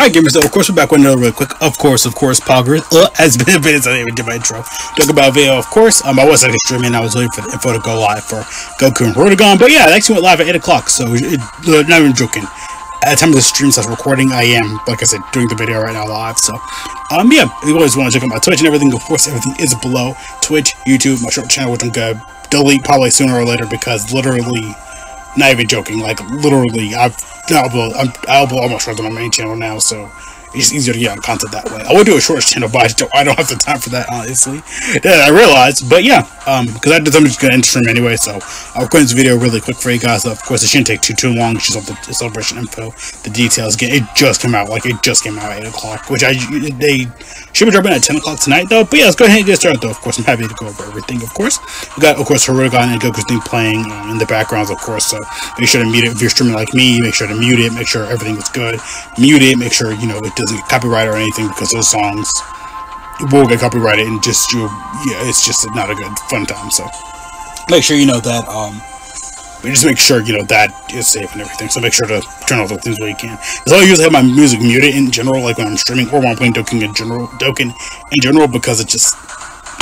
Alright, gamers, so of course, we're back with another really quick, of course, of course, progress. Uh, has been a minute since I even did my intro. Talk about video, of course. Um, I was like streaming, I was waiting for the info to go live for Goku and Hirudegarn, but yeah, it actually went live at 8 o'clock, so it, uh, not even joking. At the time of the stream starts recording, I am, like I said, doing the video right now live, so, um, yeah, you always want to check out my Twitch and everything, of course, everything is below. Twitch, YouTube, my short channel, which I'm gonna delete probably sooner or later, because literally, not even joking, like, literally, I've I'll I'm, I'll almost right on my main channel now, so it's easier to get on content that way. I would do a short channel, but I don't, I don't have the time for that, honestly. That I realized, but yeah, um, because I did, just gonna end stream anyway, so I'll go this video really quick for you guys. Of course, it shouldn't take too too long. Just all the celebration info, the details. It just came out, like it just came out at eight o'clock, which I they should be dropping at 10 o'clock tonight, though. But yeah, let's go ahead and get started, though. Of course, I'm happy to go over everything, of course. We got, of course, Hirudegarn and Goku's thing playing um, in the backgrounds, of course. So make sure to mute it. If you're streaming like me, make sure to mute it. Make sure everything is good. Mute it. Make sure, you know, it doesn't get copyrighted or anything because those songs will get copyrighted and just, you yeah, it's just not a good, fun time. So make sure you know that, um, just make sure, you know, that is safe and everything. So make sure to turn off the things where you can. Because I usually have my music muted in general, like when I'm streaming or when I'm playing Dokkan in general, Dokkan in general, because it just,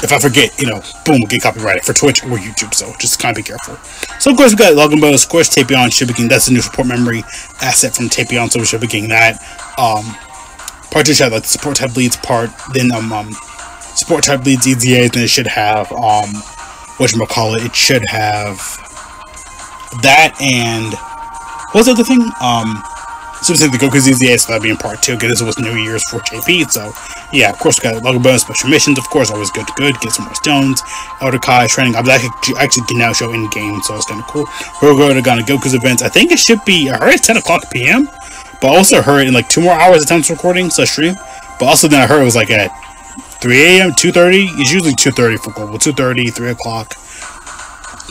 if I forget, you know, boom, we'll get copyrighted for Twitch or YouTube. So just kind of be careful. So of course we got login bonus, of course Tapion should be getting, that's the new support memory asset from Tapion, so we should be getting that. Um, part two should have like support type leads part, then um, um support type leads EZA, then it should have um, what call it, it should have that and what's the other thing? Um, so we the Goku's EZA, so that'd be in part two, because this was New Year's for JP, so yeah, of course, we got logo bonus, special missions, of course, always good to good, get some more stones, Elder Kai, training, I actually, actually can now show in-game, so it's kind of cool. We're going to go to Goku's events, I think it should be, I heard it's 10 o'clock p.m., but I also heard in like two more hours of time recording, so stream, but also then I heard it was like at 3 a.m., 2.30, it's usually 2.30 for Global, 2.30, 3 o'clock,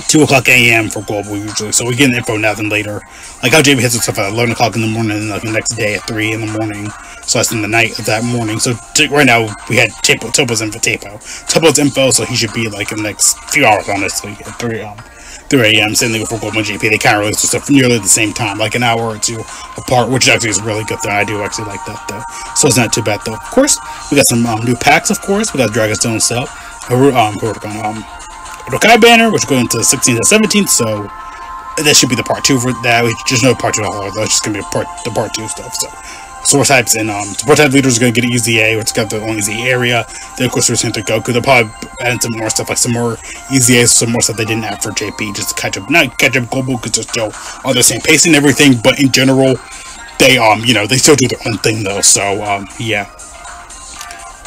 2 o'clock a.m. for global usually, so we get info now than later. Like how JP hits stuff at 11 o'clock in the morning, and like the next day at 3 in the morning, so that's in the night of that morning. So right now, we had Toppo, Toppo's info, Toppo. Toppo's info, so he should be like in the next few hours, honestly, at 3 um, 3 a.m. Same thing for Global JP. They kind of release stuff nearly at the same time, like an hour or two apart, which actually is really good thing. I do actually like that, though. So it's not too bad, though. Of course, we got some um, new packs, of course. We got Dragonstone Cell, um, um, Rokai banner, which going into the 16th and 17th, so that should be the part two for that. Just know part two all that's just gonna be part the part two stuff. So source types and um support type leaders are gonna get an EZA, which got the only Z area. Then of course there's Hunter Goku. They'll probably adding some more stuff like some more EZAs, some more stuff they didn't add for JP, just to catch up not catch up global because they're still on the same pace and everything, but in general they um you know they still do their own thing though, so um yeah.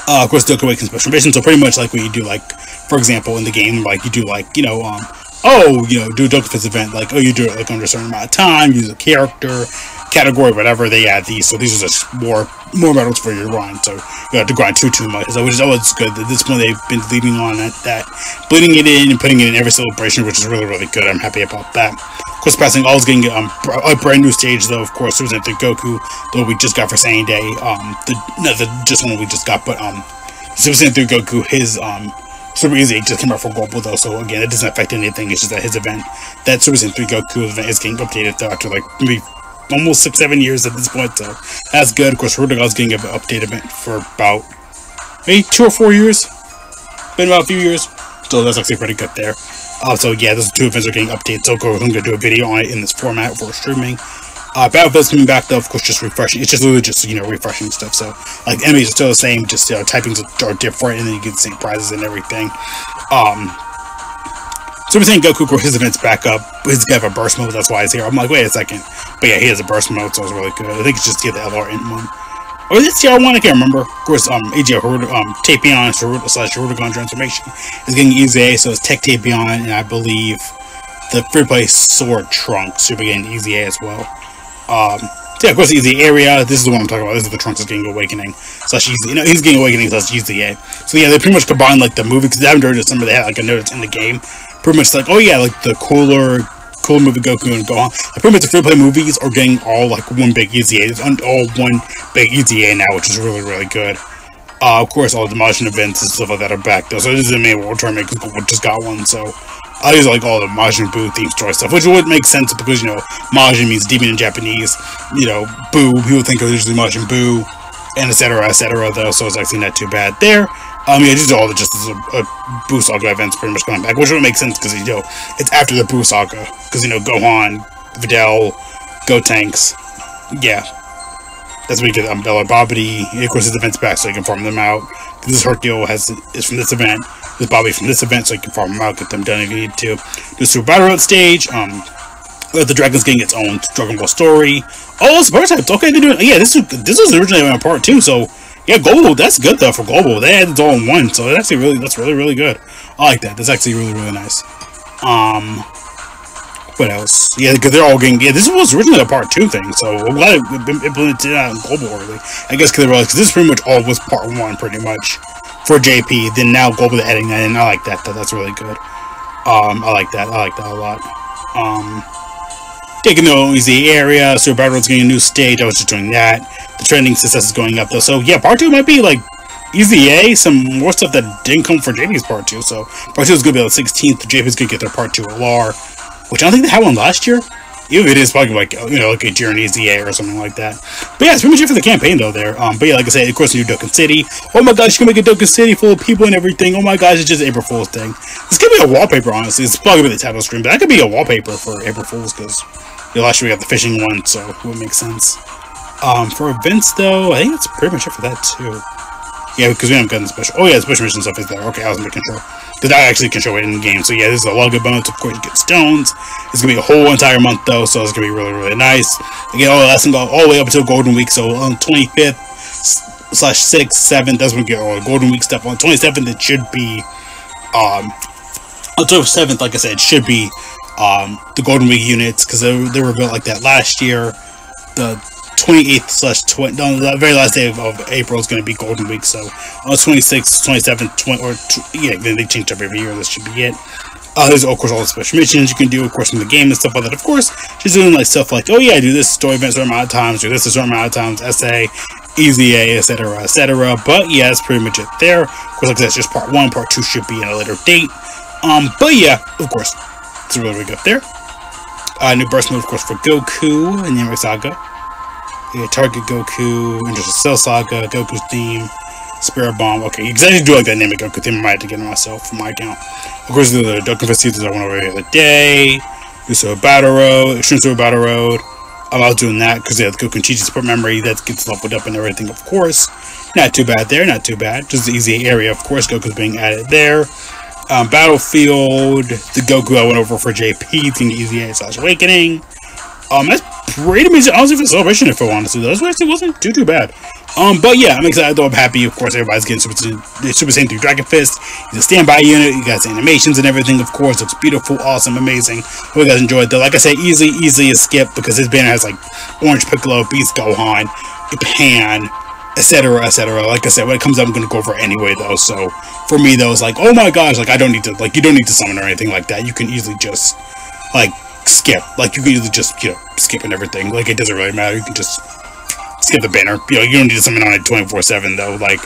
Uh, of course, Dokkan Awakening Special Mission, so pretty much like what you do, like for example, in the game, like you do like, you know, um, oh, you know, do a Dokkan event, like, oh, you do it like under a certain amount of time, use a character, category, whatever, they add these. So these are just more more medals for your grind. So you have to grind too too much. So which is always good. At this point they've been leading on that, that bleeding it in and putting it in every celebration, which is really, really good. I'm happy about that. Of course, passing all always getting um, a brand new stage though. Of course, it was the Goku that we just got for Saiyan Day. Um, the no, the just one we just got, but um, Super Saiyan 3 Goku, his um Super Easy just came out for Global though, so again, it doesn't affect anything. It's just that his event, that Super Saiyan 3 Goku event, is getting updated though after like maybe almost six, seven years at this point. So that's good. Of course, Rudiger's getting an update event for about maybe two or four years. Been about a few years, so that's actually pretty good there. Uh, so yeah, those two events are getting updated. So I'm gonna do a video on it in this format for streaming. Uh, Battlefield's coming back though, of course, just refreshing. It's just literally just you know refreshing stuff. So like enemies are still the same, just you know typings are different, and then you get the same prizes and everything. Um, so we're saying Goku his events back up. He's got a burst mode, that's why he's here. I'm like, wait a second, but yeah, he has a burst mode, so it's really good. I think it's just get the LR in one. Or is it CR1? I can't remember. Of course, um, AJ um, Tapion slash Hirudegarn transformation is getting EZA, so it's Tech Tapion, and I believe the free play Sword Trunks should be getting EZA as well. Um, so yeah, of course, easy area. This is the one I'm talking about. This is the Trunks is getting awakening. Slash easy, you know, he's getting awakening slash EZA. So yeah, they pretty much combine like the movie because they haven't heard some of they had like a notice in the game. Pretty much like, oh yeah, like the cooler, cooler movie Goku and Gohan. Like, pretty much the free play movies are getting all like one big EZA. It's all one big EZA now, which is really really good. Uh, of course, all the demolition events and stuff like that are back though. So this is the main world tournament because just got one. So I use like all the Majin Buu theme story stuff, which would make sense because you know Majin means demon in Japanese. You know, Buu people think of usually Majin Buu, and etc. etc. Though, so it's actually not too bad there. Um, yeah, just are all the just a, a Buu Saga events pretty much coming back, which would make sense because you know it's after the Buu Saga because you know Gohan, Videl, Gotenks, yeah, that's what you get. Um, Bella Babidi, of course, his events back so you can farm them out. This is Hercule has is from this event. This Babidi from this event so you can farm them out, get them done if you need to. The Super Battle Road stage. Um, the Dragon's getting its own Dragon Ball story. Oh, it's prototypes. Okay, they're doing. Yeah, this is this was originally a part two, so yeah, global. That's good though for global. They had it all in one, so that's actually really that's really really good. I like that. That's actually really really nice. Um, what else? Yeah, because they're all getting. Yeah, this was originally a part two thing, so I'm glad it implemented out in global early. I guess because they realized because this is pretty much all was part one, pretty much for JP. Then now global adding that in. I like that. Though. That's really good. Um, I like that. I like that a lot. Um, taking the easy area. Super Battle Road's getting a new stage. I was just doing that. The trending success is going up though. So yeah, part two might be like easy A. Some more stuff that didn't come for JP's part two. So part two is gonna be on the 16th. JP's gonna get their part two LR, which I don't think they had one last year. Even if it is probably like you know like a Journey ZA or something like that. But yeah, it's pretty much it for the campaign though. There, um, but yeah, like I said, of course, new Dokkan City. Oh my gosh, you can make a Dokkan City full of people and everything. Oh my gosh, it's just April Fool's thing. This could be a wallpaper, honestly. It's probably gonna be the title screen, but that could be a wallpaper for April Fool's because you know, last year we got the fishing one, so it would make sense. Um, for events though, I think that's pretty much it for that too. Yeah, because we haven't gotten the special. Oh yeah, the special mission stuff is there. Okay, I was making sure. Because I actually can show it in the game. So yeah, this is a lot of good bonus. Of course, you get stones. It's gonna be a whole entire month though, so it's gonna be really, really nice. Again, all that's gonna go all the way up until Golden Week. So on 25th slash 6th, 7th, that's when we get all the Golden Week stuff. On 27th, it should be um on 27th, like I said, it should be um the Golden Week units because they, they were built like that last year. The 28th slash 20, no, the very last day of, of April is going to be Golden Week. So on the 26th, 27th, 20, or yeah, they change up every year. This should be it. Uh, there's of course all the special missions you can do, of course, in the game and stuff like that. Of course, just doing like stuff like, oh yeah, I do this story event a certain amount of times, do this a certain amount of times, essay, easy A, etc., etc. But yeah, that's pretty much it there. Of course, like said, just part one. Part two should be at a later date. Um, but yeah, of course, it's really, really good there. Uh, new burst move, of course, for Goku and Yammer Saga. Yeah, Target Goku, Interesting Cell Saga, Goku's theme, Spirit Bomb. Okay, I do like that name of Goku theme. I might have to get myself for my account. Of course, the, the Dokkan Fest seasons I went over the other day. So Battle Road, Extreme Super Battle Road. I'm out doing that because they have the Goku Chi support memory that gets leveled up and everything, of course. Not too bad there, not too bad. Just the easy area, of course. Goku's being added there. Um, Battlefield, the Goku I went over for JP, Team Easy A slash Awakening. Um, that's pretty amazing. Honestly, for celebration, if I wanted to, those actually wasn't too too bad. Um, but yeah, I'm excited though. I'm happy. Of course, everybody's getting Super Super Saiyan 3 Dragon Fist. A standby unit. You guys animations and everything. Of course, looks beautiful, awesome, amazing. Hope you guys enjoyed though. Like I said, easily, easily a skip because this banner has like Orange Piccolo, Beast Gohan, Pan, etc etc like i said when it comes up i'm gonna go for anyway though so for me though it's like oh my gosh like i don't need to like you don't need to summon or anything like that you can easily just like skip like you can easily just you know skip and everything like it doesn't really matter you can just skip the banner you know you don't need something on it 24 7 though like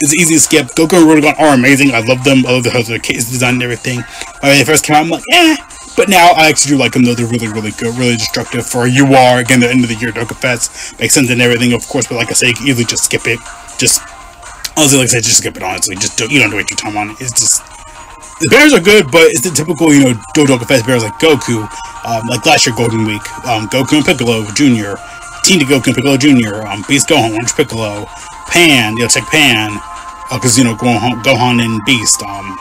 it's easy to skip goku and Hirudegarn are amazing i love them i love the how their case design and everything when they first came out i'm like eh but now I actually do like them though. They're really, really good, really destructive for you are. Again, the end of the year Dokkan Fest makes sense and everything, of course. But like I say, you can easily just skip it. Just honestly, like I said, just skip it. Honestly, just don't, you don't waste your time on it. It's just the bears are good, but it's the typical you know Do Dokkan Fest bears like Goku, um, like last year Golden Week, um, Goku and Piccolo Junior, Teen to Goku and Piccolo Junior, um, Beast Gohan, Orange Piccolo, Pan, you know, check Pan, because uh, you know Gohan, Gohan and Beast, um,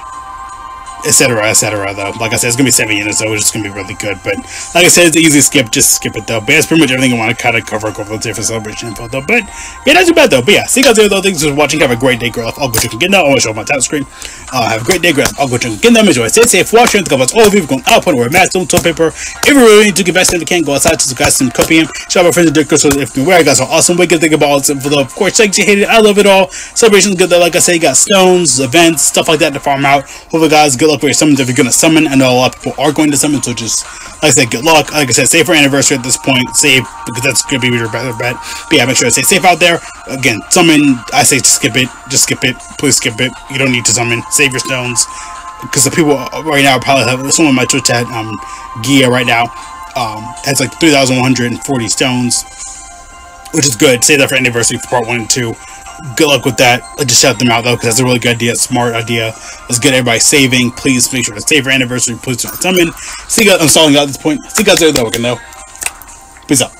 etc., etc. Though, like I said, it's gonna be seven units, so it's just gonna be really good. But like I said, it's easy skip, just skip it though. But that's pretty much everything I want to kind of cover, over the different celebration info though. But yeah, not too bad though. But yeah, see you guys later though. Thanks for watching. Have a great day, girl. I'll go check again now. I'll show my title screen. Uh, have a great day, girl. I'll go check again now. Enjoy. Stay safe. Watching. Think about all of you going put away masks, don't toilet paper. If you really need to get in the can, go outside to guys some copium. Shout out my friends and Dick So if you wear, guys are awesome. We can think about this info though. Of course, thanks you hate it. I love it all. Celebration's good though. Like I say, you got stones, events, stuff like that to farm out. Hopefully, guys, good luck with your summons if you're gonna summon. I know a lot of people are going to summon, so just like I said, good luck. Like I said, save for anniversary at this point. Save because that's gonna be your better bet. But yeah, make sure to stay safe out there. Again, summon. I say skip it. Just skip it. Please skip it. You don't need to summon. Save your stones. because the people right now probably have someone on my Twitch chat, um, Gia right now, um, has like 3,140 stones, which is good. Save that for anniversary for part one and two. Good luck with that. Let's just shout them out though, because that's a really good idea, smart idea. Let's get everybody saving. Please make sure to save for anniversary. Please don't summon. See you guys. I'm out at this point. See you guys later though. Okay, no. Peace out.